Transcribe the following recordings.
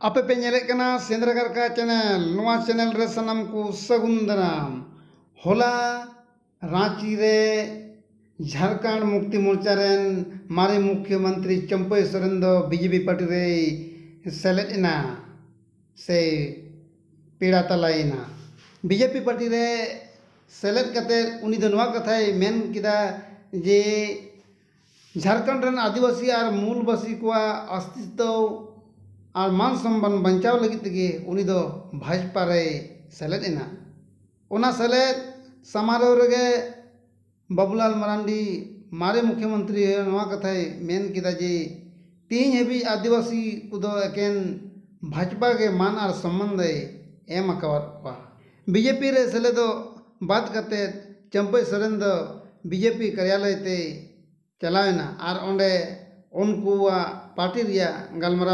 आपेपे सेंद्रगारक channel ना channel सामान को सगुन दाराम होला रांची रे झारखंड मुक्ति मोर्चा रेन मारे मुख्यमंत्री चंपई सोरेन बीजेपी पार्टी रे सेलेना से पीड़ा तलाइना बीजेपी पार्टी रे सेलेद कथा मेन किया जे झारखंड रेन आदिवासी और मूल बासी को अस्तित्व और मान सम्मान बचाव लगे भाजपा सेलेदना सेलेद सामारो रे बाबूलाल मारांडी, मारे मुख्यमंत्री कथा मेन जे। तीन हबी आदिवासी को एकेन भाजपा के मान और सम्मान एम आका बीजेपी रे सेलेद बात करते चंपई सरें बीजेपी कार्यालय ते चलावना और उनकुआ पार्टी रिया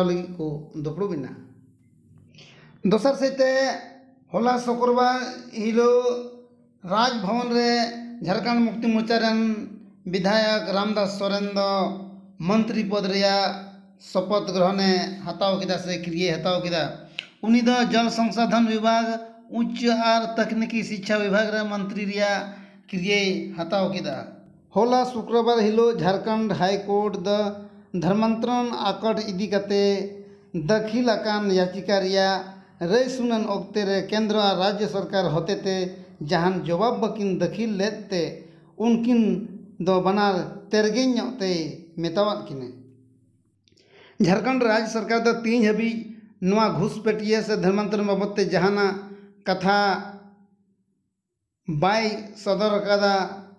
लगी को दुपड़ुबिना दोसर सहते होला शुक्रवार हिलो राजभवन रे झारखंड मुक्ति मोर्चा रन विधायक रामदास सोरेन मंत्री पद रिया शपथ ग्रहण हत्या से क्रिय हत्या किदा। जल संसाधन विभाग, उच्च और तकनीकी शिक्षा विभाग रे मंत्री रिया क्रिय होला शुक्रवार हिलो झारखंड हाईकोर्ट द धर्मांतरण आकट इदी कते दखिल अकान याचिका रिया रई सुनन ओक्ते रे केंद्र आ राज्य सरकार होते ते जहाँ जवाब बकिन दखिल लेते उनकिन दो बनार तेरगिन ते मेतावत किने। झारखंड राज्य सरकार द तीन हबी नुआ घुसपैठिए से धर्मांतरण बाबत जहाना कथा बाई सदर कदा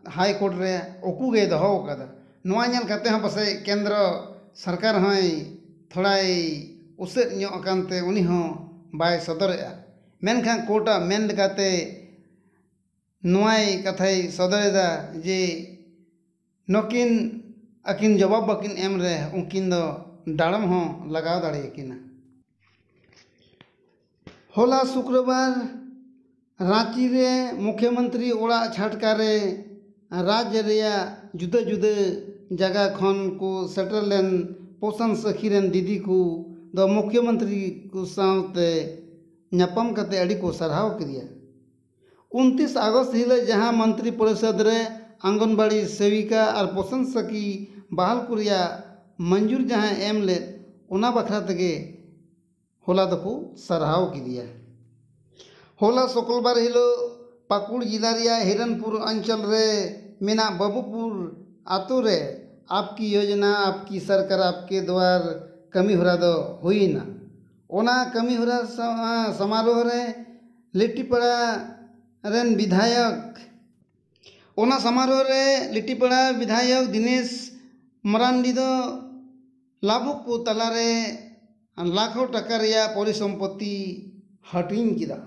हाईकोर्ट रे ओकू गए दोहोल करते हैं पास केंद्र सरकार हाँ थोड़ा उसे उसेरते बै सदर मनखान कोर्टा मेन कथा सदर जे नकिन, अकिन जवाब बाकिन एम रे उनकिन दो डाड़म हो, लगा दाड़ेना होला शुक्रवार, रांची रे मुख्यमंत्री ओड़ा छाटकारे राज्य जुदा जुदा जगह खन को सेटल पोषण सखी दीदी को, दो मुख्यमंत्री को साथ नपम करते को सराव किया। उनतीस अगस्त हिल जहाँ मंत्री परिषद रे आंगनबाड़ी सेविका और पोषण सखी बहाल को मंजूर जहाँ एम लेना बखरा तक होला तो को किया। होला शुक्रवार हिलो ᱯᱟᱹᱠᱩᱲ ᱡᱮᱞᱟ ᱨᱮᱭᱟᱜ ᱦᱤᱨᱚᱱᱯᱩᱨ ᱚᱧᱪᱚᱞ ᱨᱮ ᱢᱮᱱᱟᱜ ᱵᱟᱵᱩᱯᱩᱨ ᱟᱛᱳ ᱨᱮ आपकी योजना आपकी सरकार आपके द्वार कमी हरा दो हुई ना ओना कमी हरा समारोह रे लिट्टीपड़ा रेन विधायक ओना समारोह रे लिट्टीपड़ा विधायक दिनेश मरांडी दो लाभुक को तलारे लाखों टका रिया परिसंपत्ति हटिंग किदा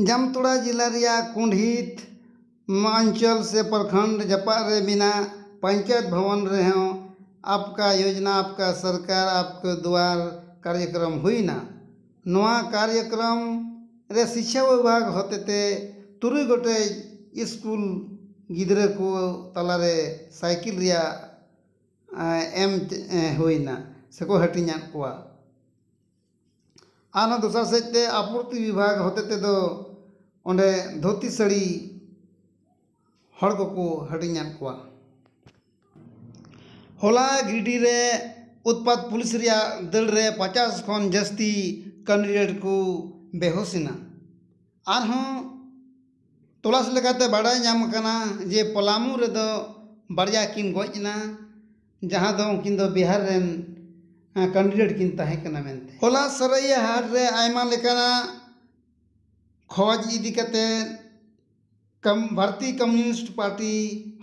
जामतुड़ा जिला कुंडित अंचल से प्रखंड जपार बिना पंचायत भवन रहे आपका योजना, आपका सरकार, आपके द्वार कार्यक्रम हुई ना? नवा कार्यक्रम रे शिक्षा विभाग होते ते तुरु गोटे स्कूल गिद्रे को तलारे साइकिल रिया एम हुई ना? से को हटिंग को ᱟᱨ ᱚᱱᱟ ᱫᱚᱥᱟᱨ ᱥᱮᱫ ᱛᱮ ᱟᱯᱩᱨᱛᱤ ᱵᱤᱵᱷᱟᱜᱽ ᱦᱚᱛᱮ ᱛᱮᱫᱚ ᱚᱸᱰᱮ ᱫᱷᱩᱛᱤ ᱥᱟᱹᱲᱤ ᱦᱚᱲ ᱠᱚᱠᱚ ᱦᱟᱹᱴᱤᱧᱟᱫ ᱠᱚᱣᱟ ᱦᱚᱞᱟ ᱜᱤᱨᱰᱤ ᱨᱮ ᱩᱛᱯᱟᱛ ᱯᱩᱞᱤᱥ ᱨᱮᱭᱟᱜ ᱫᱟᱹᱲ ᱨᱮ ᱯᱚᱪᱟᱥ ᱠᱷᱚᱱ ᱡᱟᱹᱥᱛᱤ ᱠᱮᱱᱰᱤᱰᱮᱴ ᱠᱚ ᱵᱮᱦᱳᱥ ᱮᱱᱟ ᱟᱨᱦᱚᱸ ᱛᱚᱞᱟᱥ ᱞᱮᱠᱟᱛᱮ ᱵᱟᱰᱟᱭ ᱧᱟᱢ ᱟᱠᱟᱱᱟ ᱡᱮ ᱯᱚᱞᱟᱢᱩ ᱨᱮᱫᱚ ᱵᱟᱨᱭᱟ ᱠᱤᱱ ᱜᱚᱡ ᱮᱱᱟ ᱡᱟᱦᱟᱸ ᱫᱚ ᱩᱱᱠᱤᱱ ᱫᱚ ᱵᱤᱦᱟᱨ ᱨᱮᱱ ᱠᱟᱱᱰᱤᱰᱮᱴ ᱠᱤᱱ ᱛᱟᱦᱮᱸ ᱠᱟᱱᱟ ᱢᱮᱱᱛᱮ ᱦᱚᱞᱟ ᱥᱟᱹᱨᱟᱹᱭᱟ ᱦᱟᱴ ᱨᱮ ᱟᱭᱢᱟ ᱞᱮᱠᱟᱱᱟᱜ ᱠᱷᱚᱡᱽ ᱤᱫᱤ ᱠᱟᱛᱮᱫ कम, भारतीय कम्युनिस्ट पार्टी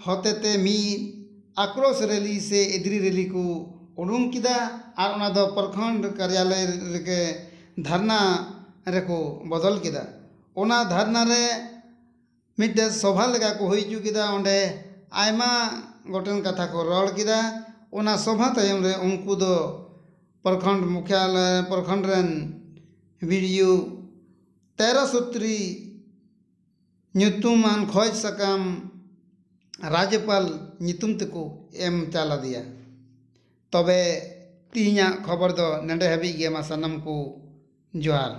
होते ते मीद आक्रोश रैली से इदरी रैली को उड़ूम किदा और उना दो प्रखंड कार्यालय के धरना रे को बदल किदा। उना धरना रे मिटे सभा लगा को हुई चुकिदा ओंडे आयमा गोटन कथा को रड़ किदा, उना सभा तयम रे उनको दो प्रखंड मुख्यालय प्रखंड रेन वीडियो तेरह सूत्री ᱧᱩᱛᱩᱢᱟᱱ ᱠᱷᱚᱡ ᱥᱟᱠᱟᱢ ᱨᱟᱡᱽᱯᱟᱞ ᱧᱩᱛᱩᱢ ᱛᱮᱠᱚ ᱮᱢ ᱪᱟᱞ ᱟᱫᱮᱭᱟ ᱛᱚᱵᱮ ᱛᱤᱦᱤᱧᱟᱜ ᱠᱷᱚᱵᱚᱨ ᱫᱚ ᱱᱮᱰᱮ ᱦᱟᱹᱵᱤᱡ ᱜᱮ ᱢᱟ ᱥᱟᱱᱟᱢ ᱠᱚ ᱡᱚᱦᱟᱨ